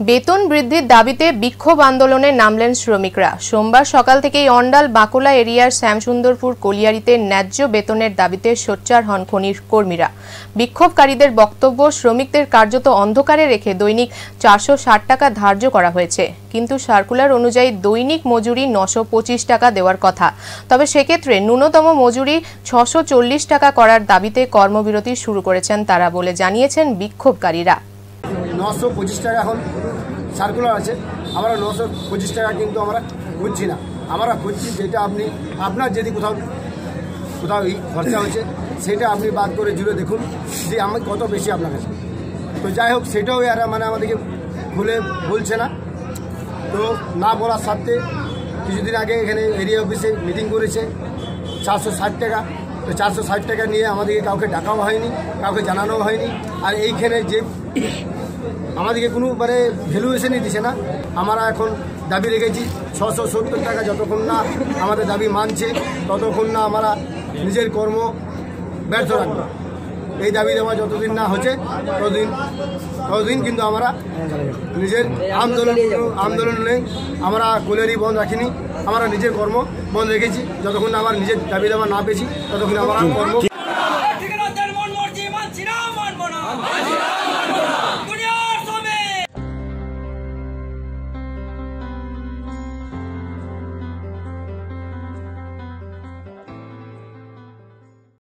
বেতন বৃদ্ধির দাবিতে বিক্ষোভ আন্দোলনে নামলেন শ্রমিকরা। সোমবার সকাল থেকেই অন্ডাল বাঁকুড়া এরিয়ার শ্যামসুন্দরপুর কলিয়ারিতে ন্যায্য বেতনের দাবিতে সোচ্চার হন খনির কর্মীরা। বিক্ষোভকারীদের বক্তব্য শ্রমিকদের কার্যত অন্ধকারে রেখে দৈনিক চারশো ষাট টাকা ধার্য করা হয়েছে। কিন্তু সার্কুলার অনুযায়ী দৈনিক মজুরি নশো টাকা দেওয়ার কথা। তবে সেক্ষেত্রে ন্যূনতম মজুরি ছশো টাকা করার দাবিতে কর্মবিরতি শুরু করেছেন তারা বলে জানিয়েছেন বিক্ষোভকারীরা। নশো টাকা এখন সার্কুলার আছে। আমরা নশো পঁচিশ টাকা কিন্তু আমরা খুঁজছি না। আমরা খুঁজছি যেটা আপনি, আপনার যদি কোথাও কোথাও খরচা হয়েছে, সেটা আপনি বাদ করে জুড়ে দেখুন। যে আমি কত বেশি আপনার কাছে। তো যাই হোক, সেটাও এরা মানে আমাদেরকে খুলে বলছে না। তো না বলার সাথে কিছুদিন আগে এখানে এরিয়া অফিসে মিটিং করেছে চারশো ষাট টাকা। তো চারশো ষাট টাকা নিয়ে আমাদেরকে কাউকে ডাকাও হয়নি, কাউকে জানানো হয়নি। আর এইখানে যে আমাদেরকে কোনো বারে ভ্যালুয়েশনই দিছে না। আমরা এখন দাবি রেখেছি, ছশো সত্তর টাকা যতক্ষণ না আমাদের দাবি মানছে, ততক্ষণ না আমরা নিজের কর্ম ব্যর্থ রাখব। এই দাবি দেওয়া যতদিন না হচ্ছে, ততদিন ততদিন কিন্তু আমরা নিজের আন্দোলন আন্দোলন নেই। আমরা কোলেরই বন্ধ রাখিনি, আমরা নিজের কর্ম বন্ধ রেখেছি। যতক্ষণ না আমার নিজের দাবি দেওয়া না পেয়েছি, ততক্ষণ আমরা কর্ম